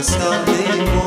I'm sorry.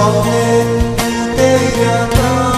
có thêm như thế nhà ta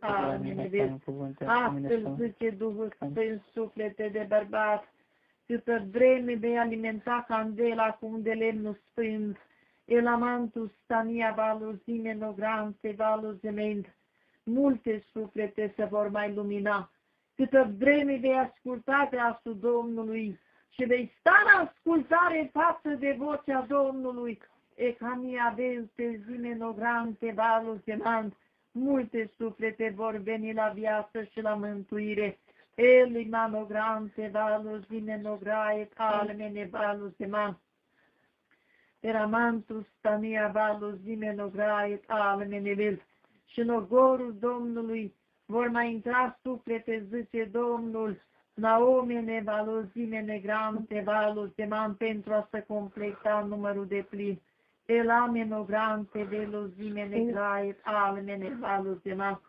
Amin. Astfel zice Duhul Sfânt, suflete de bărbat, câtă vreme vei alimenta candela cu un de lemnul sfânt, el amantus stania valus zimenogrante valus zement, multe suflete se vor mai lumina, câtă vreme vei asculta de asul Domnului și vei sta în ascultare față de vocea Domnului, e cania velte zimenogrante valus zement, multe suflete vor veni la viață și la mântuire. El imanogrante valus zimenograet almene valus eman. Eramantus stania valus zimenograet almene vil. Și în ogorul Domnului vor mai intra suflete, zice Domnul, Naomene valus zimene grante valus eman pentru a se completa numărul de plin. El amenogrante velos zimene graet almene valus eman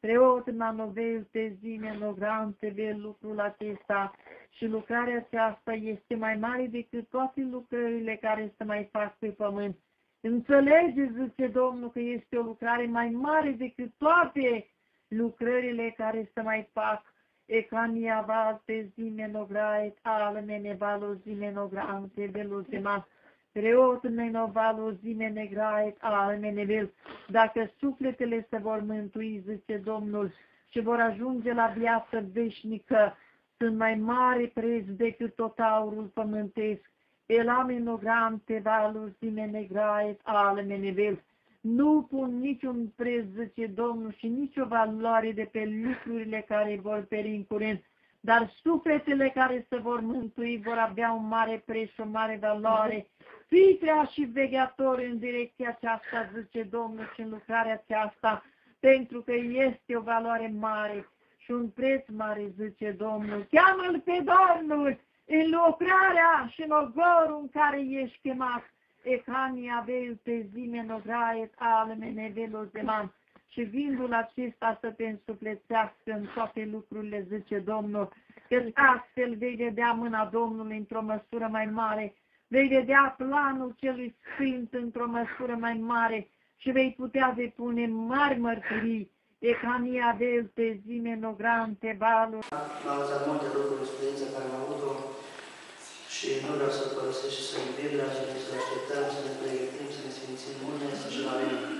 preot manovelte zimenogrante de lucrul acesta și lucrarea aceasta este mai mare decât toate lucrările care se mai fac pe pământ. Înțelegeți, zice Domnul, că este o lucrare mai mare decât toate lucrările care se mai fac. Ecania valte zimenograet almene valo zimenogrante velozema preot menovalu zime negraet almenevel, dacă sufletele se vor mântui, zice Domnul, și vor ajunge la viață veșnică, sunt mai mare preț decât tot aurul pământesc. El amenogrante valu zime negraet almenevel. Nu pun niciun preț, zice Domnul, și nicio valoare de pe lucrurile care vor peri în curând, dar sufletele care se vor mântui vor avea un mare preț și o mare valoare Fii prea și vegheator în direcția aceasta, zice Domnul, și în lucrarea aceasta, pentru că este o valoare mare și un preț mare, zice Domnul. Cheamă-L pe Domnul în lucrarea și în ogorul în care ești chemat. Ecania vel pe zimenograet almene velozeman. Și vindul acesta să te însuflețească în toate lucrurile, zice Domnul, că astfel vei vedea mâna Domnului într-o măsură mai mare vei vedea planul celui sfânt într-o măsură mai mare și vei putea depune mari mărturii e ca mia velte zimenogrante valuri. M-am învățat multe lucruri, experiența care am avut-o și nu vreau să părăsesc și să iubim, dragii mei, să așteptăm, să ne pregătim, să ne sfințim mult, să și la mine.